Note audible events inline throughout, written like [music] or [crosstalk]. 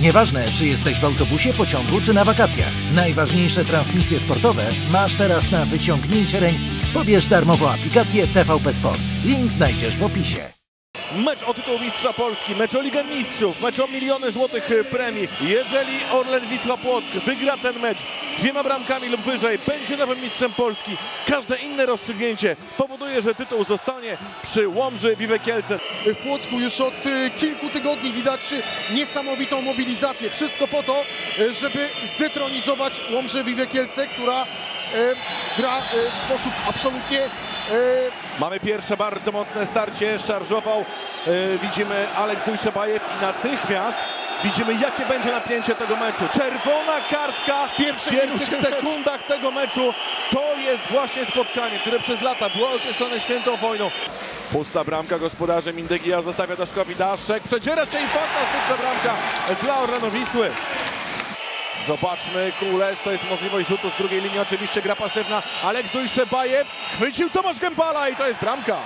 Nieważne, czy jesteś w autobusie, pociągu czy na wakacjach. Najważniejsze transmisje sportowe masz teraz na wyciągnięcie ręki. Pobierz darmową aplikację TVP Sport. Link znajdziesz w opisie. Mecz o tytuł Mistrza Polski, mecz o Ligę Mistrzów, mecz o miliony złotych y, premii. Jeżeli Orlen Wisła Płock wygra ten mecz dwiema bramkami lub wyżej, będzie nowym mistrzem Polski. Każde inne rozstrzygnięcie powoduje, że tytuł zostanie przy Łomży Wiwe Kielce. w Płocku już od y, kilku tygodni widać niesamowitą mobilizację. Wszystko po to, y, żeby zdetronizować Łomżę Wiwe Kielce, która gra w sposób absolutnie Mamy pierwsze bardzo mocne starcie, szarżował, y, widzimy Aleks Dujszebajew i natychmiast widzimy jakie będzie napięcie tego meczu. Czerwona kartka w pierwszych minucie sekundach tego meczu. To jest właśnie spotkanie, które przez lata było określone świętą wojną. Pusta bramka gospodarzem Indygia zostawia Daszkowi Daszek. Przeciera się i fantastyczna bramka dla Orlenu Wisły. Zobaczmy, Kulesz, to jest możliwość rzutu z drugiej linii, oczywiście gra pasywna. Aleks Dujszebajew chwycił Tomasz Gębala i to jest bramka.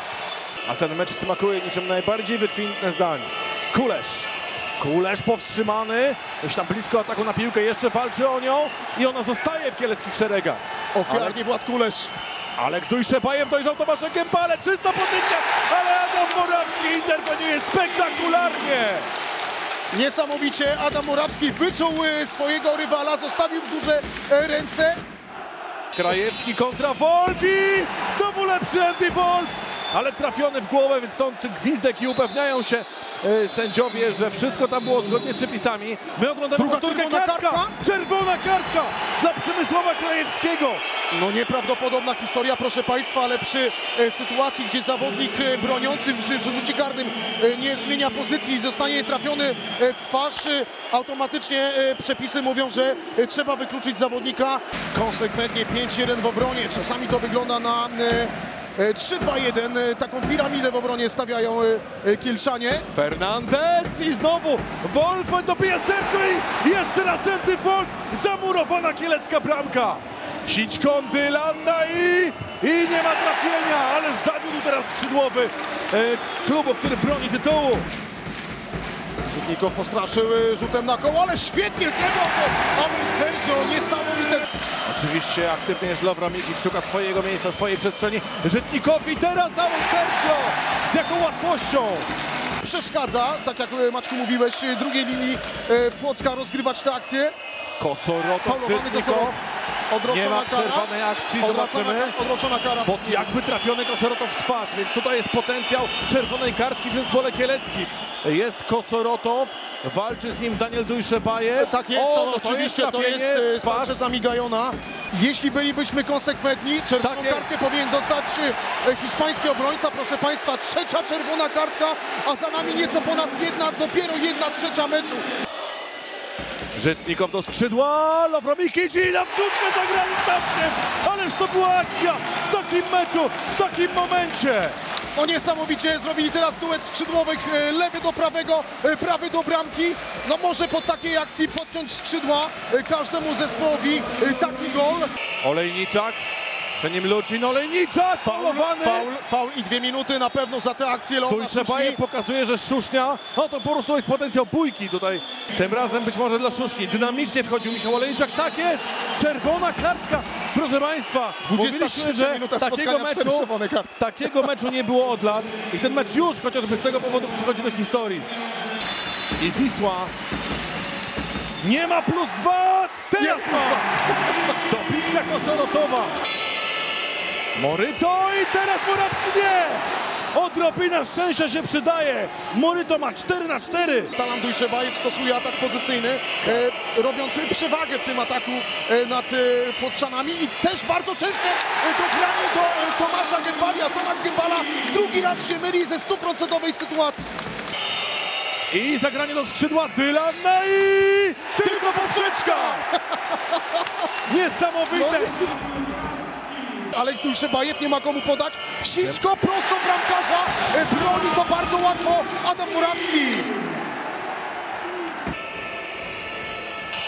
A ten mecz smakuje niczym najbardziej wykwintne zdań. Kulesz. Kulesz powstrzymany, już tam blisko ataku na piłkę, jeszcze walczy o nią i ona zostaje w kieleckich szeregach. ofiarnie Aleks- Wład Kulesz. Aleks Dujszebajew dojrzał Tomasza Gębale, czysta pozycja, ale Adam Morawski interweniuje spektakularnie. Niesamowicie Adam Morawski wyczuł y, swojego rywala, zostawił w górze e, ręce. Krajewski kontra Wolfi! Znowu lepszy Andy Wolf! Ale trafiony w głowę, więc stąd gwizdek i upewniają się e, sędziowie, że wszystko tam było zgodnie z przepisami. My oglądamy Druga powtórkę, czerwona kartka! kartka. Czerwona kartka dla Przemysława Krajewskiego! No nieprawdopodobna historia, proszę Państwa, ale przy e, sytuacji, gdzie zawodnik e, broniący w, rzy- w rzucie karnym e, nie zmienia pozycji i zostanie trafiony e, w twarz, e, automatycznie e, przepisy mówią, że e, trzeba wykluczyć zawodnika. Konsekwentnie 5-1 w obronie. Czasami to wygląda na e, e, 3-2-1. E, Taką piramidę w obronie stawiają e, e, Kielczanie. Fernandez i znowu Wolf dobija sercu i jeszcze raz Andy Wolf! Zamurowana kielecka bramka! Sićkon Dylanda i, i nie ma trafienia, ależ zawiódł teraz skrzydłowy e, klubu, który broni tytułu. Rzutnikow postraszył rzutem na koło, ale świetnie zebrał to Amel Sergio, niesamowite Oczywiście aktywny jest Lovro Mikic, szuka swojego miejsca, swojej przestrzeni. Żytnikowi i teraz Aaron Sergio! Z jaką łatwością! przeszkadza, tak jak e, Maczku mówiłeś, e, drugiej linii e, Płocka rozgrywać tę akcję. Faulowany Żytnikow. Kosorow. Nie Odroczona ma kara. przerwanej akcji, Odwracana, zobaczymy. odroczona kara. Bo jakby trafiony Kosoroto w twarz, więc tutaj jest potencjał czerwonej kartki w zespole kieleckim. Jest Kosorotow, walczy z nim Daniel Dujszebajew. Tak jest, o, to no to jest oczywiście to jest e, w twarz. Sanchez Amigajona. Jeśli bylibyśmy konsekwentni, czerwoną Tak jest. kartkę powinien dostać e, hiszpański obrońca. Proszę Państwa, trzecia czerwona kartka, a za nami nieco ponad jedna, dopiero jedna trzecia meczu. Żytnikow do skrzydła, Lowromikic i na wrzutkę zagrali stawkiem. Ależ to była akcja w takim meczu, w takim momencie. No niesamowicie zrobili teraz duet skrzydłowych, e, lewy do prawego, e, prawy do bramki. No może po takiej akcji podciąć skrzydła e, każdemu zespołowi taki gol. Olejniczak, nim Lucin, Olejniczak, faulowany. faul, faul i dwie minuty na pewno za tę akcję Leona Dujszebajew Szuszki. pokazuje, że Szusznia, no to po prostu jest potencjał bójki tutaj. Tym razem być może dla Szuszni. Dynamicznie wchodził Michał Olejniczak, tak jest! Czerwona kartka, proszę Państwa. 23 Mówiliśmy, że takiego meczu, takiego meczu nie było od lat. I ten mecz już chociażby z tego powodu przychodzi do historii. I Wisła nie ma plus dwa, teraz ma! Dobitka [laughs] Kosorotowa. Moryto i teraz Morawski nie! Odrobina szczęścia się przydaje. Moryto ma 4 na 4. Talan Dujszebajew stosuje atak pozycyjny, e, robiąc przewagę w tym ataku e, nad e, Płotrzanami i też bardzo częste e, dogranie do e, Tomasza Gębalia. Tomasz Gębala drugi raz się myli ze stuprocentowej sytuacji. I zagranie do skrzydła Dylan no i tylko poprzeczka! Niesamowite! Aleks Dujszebajew nie ma komu podać. Sićko prosto bramkarza. E, Broni to bardzo łatwo Adam Murawski.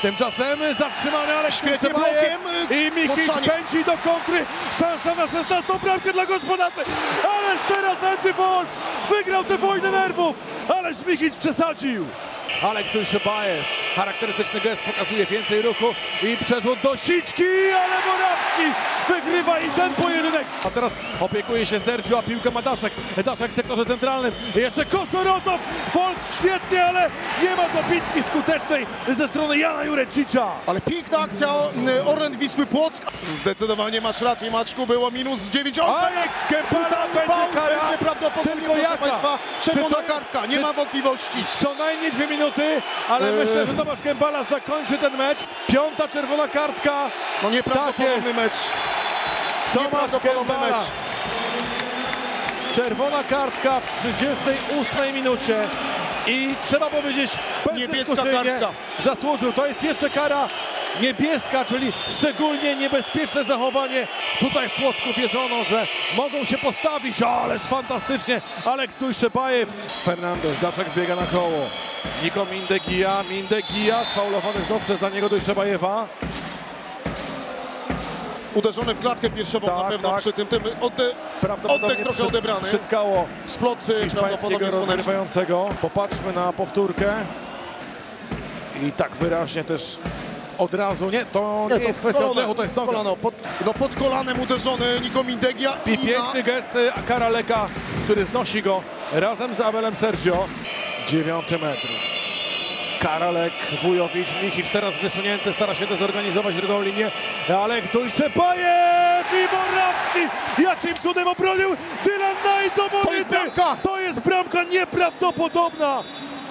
Tymczasem zatrzymany, ale Świetnie Dujszebajew blokiem, y, i Mikic pędzi do kontry. Szansa na 16 bramkę dla gospodarzy. Ależ teraz Andy Wolf wygrał tę wojnę nerwów. Ależ Mikic przesadził. Aleks Dujszebajew. Charakterystyczny gest pokazuje więcej ruchu i przerzut do siczki, ale Morawski wygrywa i ten pojedynek. A teraz opiekuje się Sergio, a piłkę ma Daszek. Daszek w sektorze centralnym. Jeszcze Kosorotow. Wolf świetnie, ale nie ma dobitki skutecznej ze strony Jana Jurecicza. Ale piękna akcja Orlen Wisły Płock. Zdecydowanie masz rację, Maczku, było minus 9. O, Ale Kempala będzie kara. będzie prawdopodobnie, Tylko proszę jaka? Państwa, czerwona to- kartka, nie czy- ma wątpliwości. Co najmniej dwie minuty, ale Eee. myślę, że Tomasz Kępala zakończy ten mecz. Piąta czerwona kartka. No nieprawdopodobny Tak mecz. Tomasz mecz. Czerwona kartka w 38 minucie i trzeba powiedzieć Niebieska bezdyskusyjnie kartka. zasłużył. To jest jeszcze kara niebieska, czyli szczególnie niebezpieczne zachowanie. Tutaj w Płocku wierzono, że mogą się postawić, ależ fantastycznie. Aleks Tujszebajew. Fernandez, Daszek biega na koło. Niko Mindegija, Mindegija sfaulowany znów przez Daniego Tujszebajewa. Uderzony w klatkę piersiową Tak, na pewno tak. przy tym, tym odde, oddech trochę przy- odebrany. przytkało Splot y, hiszpańskiego rozgrywającego. Popatrzmy na powtórkę. I tak wyraźnie też od razu, nie, to nie, jest kwestia oddechu, to jest noga. kolano, pod, no pod kolanem uderzony Niko Mindegia I piękny gest y, Karaleka, który znosi go razem z Abelem Sergio. Dziewiąty metr. Karalek, Wujowicz, Michicz teraz wysunięty, stara się dezorganizować drugą linię. Aleks Dujszepajew i Morawski! Jakim cudem obronił Dylan Knight do To jest bramka! To jest bramka nieprawdopodobna!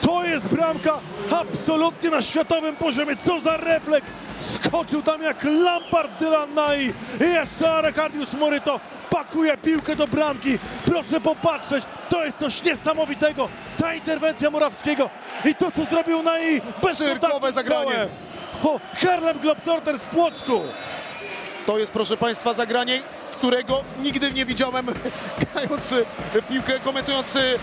To jest bramka absolutnie na światowym poziomie. Co za refleks! Skoczył tam jak Lampard Dylan Knight. I jeszcze Arkadiusz Moryto pakuje piłkę do bramki. Proszę popatrzeć, to jest coś niesamowitego. Ta interwencja Morawskiego i to, co zrobił Nai bez Cyrkowe kontaktu z zagranie. O, Harlem Globetrotters w Płocku. To jest, proszę Państwa, zagranie, którego nigdy nie widziałem [laughs] grając w piłkę, komentując y,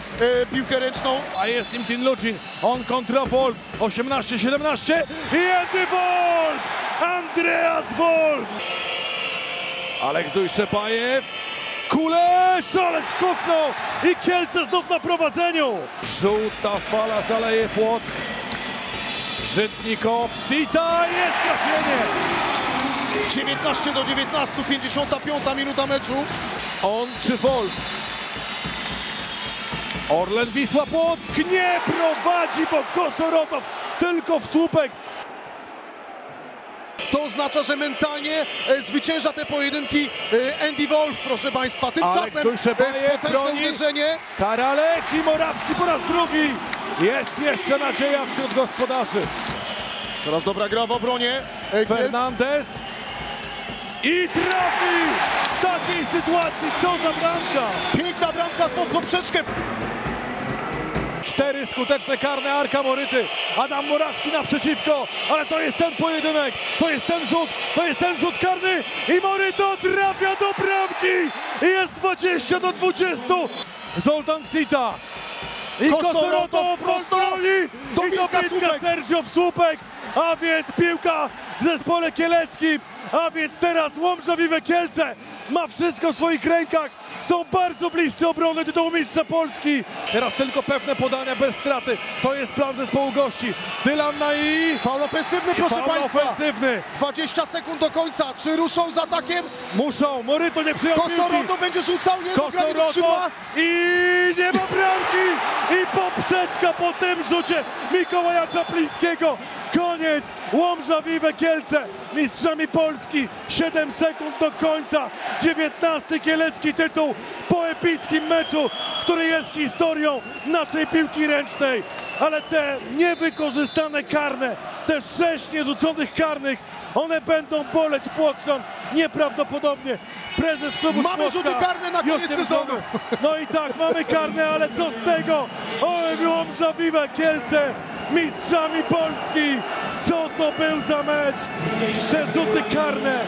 piłkę ręczną. A jest Tim Tin Lucin, on kontra Wolf, 18-17 i Andy Wolf! Andreas Wolf! Aleks Dujszepajew, Kulesz, ale skoknął i Kielce znów na prowadzeniu. Żółta fala zaleje Płock. Żydnikow, Sita, jest trafienie. 19 do 19, 55 minuta meczu. On czy Wolf? Orlen Wisła Płock nie prowadzi, bo Kosorotow tylko w słupek. To oznacza, że mentalnie e, zwycięża te pojedynki e, Andy Wolf, proszę Państwa. Tymczasem e, potężne uderzenie. Karalek i Morawski po raz drugi. Jest jeszcze nadzieja wśród gospodarzy. Teraz dobra gra w obronie. Fernandez i trafi w takiej sytuacji. Co za bramka. Piękna bramka pod poprzeczkę. Cztery skuteczne karne Arka Moryty. Adam Morawski naprzeciwko, ale to jest ten pojedynek, to jest ten rzut, to jest ten rzut karny i Moryto trafia do bramki i jest 20 do 20. Zoltan Sita i Kosorotow prosto. broni i Dobitka Słupek. Sergio w słupek, a więc piłka w zespole kieleckim, a więc teraz Łomża Kielce ma wszystko w swoich rękach. Są bardzo bliscy obrony tytułu mistrza Polski. Teraz tylko pewne podania bez straty. To jest plan zespołu gości. Dylan Nai. Faul ofensywny, proszę Faul Państwa. ofensywny. 20 sekund do końca. Czy ruszą z atakiem? Muszą. Moryto nie przyjął. Kosoroto będzie rzucał, nie Kosoroto i nie ma bramki i poprzeczka po tym rzucie Mikołaja Czaplińskiego. Koniec, Łomża Wiwe Kielce, mistrzami Polski, 7 sekund do końca, 19 kielecki tytuł po epickim meczu, który jest historią naszej piłki ręcznej. Ale te niewykorzystane karne, te sześć nierzuconych karnych, one będą boleć Płocą nieprawdopodobnie. Prezes klubu Mamy Płocka rzuty karne na koniec nie sezonu. No i tak, mamy karne, ale co z tego? Oj, Łomża Vive Kielce, mistrzami Polski. Co to był za mecz? Te rzuty karne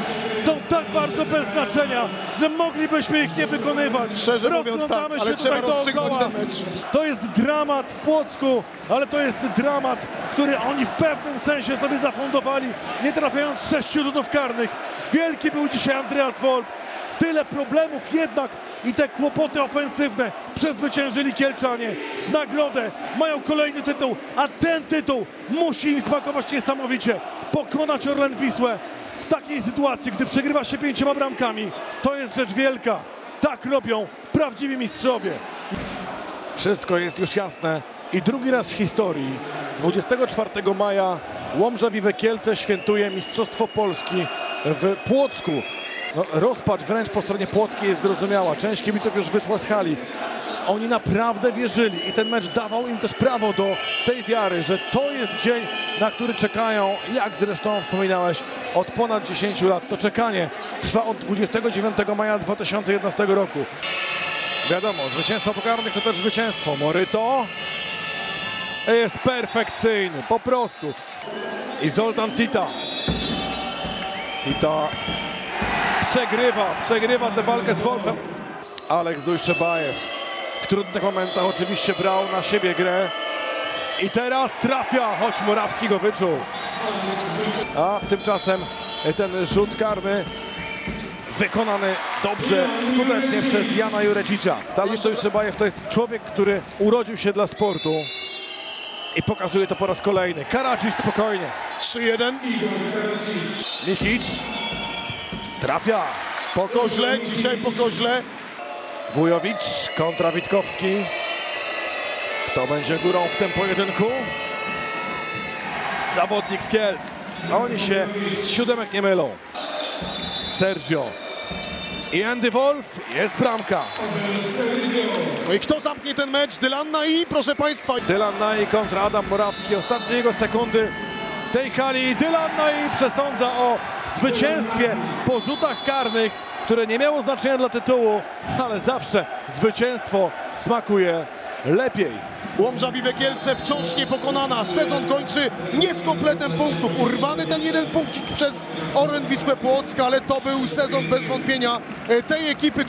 są tak bardzo bez znaczenia, że moglibyśmy ich nie wykonywać. Szczerze mówiąc tak, Rozglądamy ale się trzeba tutaj rozstrzygnąć ten mecz. To jest dramat w Płocku, ale to jest dramat, który oni w pewnym sensie sobie zafundowali, nie trafiając sześciu rzutów karnych. Wielki był dzisiaj Andreas Wolf. Tyle problemów jednak i te kłopoty ofensywne przezwyciężyli Kielczanie. W nagrodę mają kolejny tytuł, a ten tytuł musi im smakować niesamowicie. Pokonać Orlen Wisłę w takiej sytuacji, gdy przegrywa się pięcioma bramkami, to jest rzecz wielka. Tak robią prawdziwi mistrzowie. Wszystko jest już jasne i drugi raz w historii 24 maja Łomża Wiwe Kielce świętuje Mistrzostwo Polski w Płocku. No, rozpacz wręcz po stronie płockiej jest zrozumiała. Część kibiców już wyszła z hali. Oni naprawdę wierzyli i ten mecz dawał im też prawo do tej wiary, że to jest dzień, na który czekają, jak zresztą wspominałeś, od ponad 10 lat. To czekanie trwa od 29 maja 2011 roku. Wiadomo, zwycięstwo pokarnych to też zwycięstwo. Moryto jest perfekcyjny, po prostu. I Zoltan Sita. Sita przegrywa, przegrywa tę walkę z Wolfem. Aleks Dujszebajew w trudnych momentach oczywiście brał na siebie grę. I teraz trafia, choć Morawski go wyczuł. A tymczasem ten rzut karny wykonany dobrze, skutecznie przez Jana Jureczicza. Talent Dojszebajew to jest człowiek, który urodził się dla sportu i pokazuje to po raz kolejny. Karadzic spokojnie. 3-1. Michicz trafia. Po koźle, dzisiaj po koźle. Wujowicz kontra Witkowski. Kto będzie górą w tym pojedynku? Zawodnik z Kielc. Oni się z siódemek nie mylą. Sergio. I Andy Wolf. Jest bramka. No i kto zamknie ten mecz? Dylanna i proszę Państwa, Dylan Nai kontra Adam Morawski. Ostatnie jego sekundy tej hali. Dylan Nai przesądza o zwycięstwie po rzutach karnych, które nie miało znaczenia dla tytułu, ale zawsze zwycięstwo smakuje lepiej. Łomża Wiwe Kielce wciąż niepokonana. Sezon kończy nie z kompletem punktów. Urwany ten jeden punkcik przez Orlen Wisłę Płocka, ale to był sezon bez wątpienia e, tej ekipy.